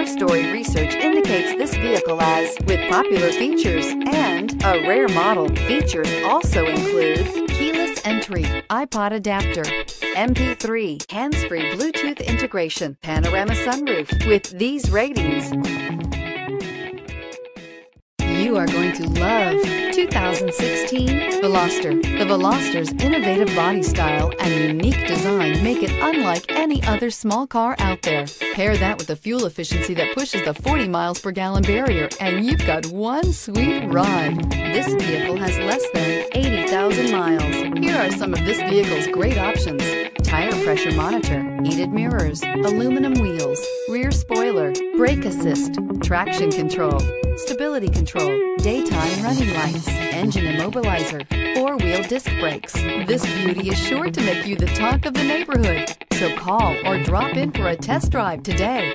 Car Story research indicates this vehicle as with popular features and a rare model. Features also include keyless entry, iPod adapter, MP3, hands-free Bluetooth integration, panorama sunroof. With these ratings, you are going to love 2016 Veloster. The Veloster's innovative body style and unique design make it unlike any other small car out there. Pair that with the fuel efficiency that pushes the 40 miles per gallon barrier and you've got one sweet ride. This vehicle has less than 80,000 miles. Here are some of this vehicle's great options. Tire pressure monitor, heated mirrors, aluminum wheels, rear spoiler, brake assist, traction control, stability control, daytime running lights, engine immobilizer, four-wheel disc brakes. This beauty is sure to make you the talk of the neighborhood. So call or drop in for a test drive today.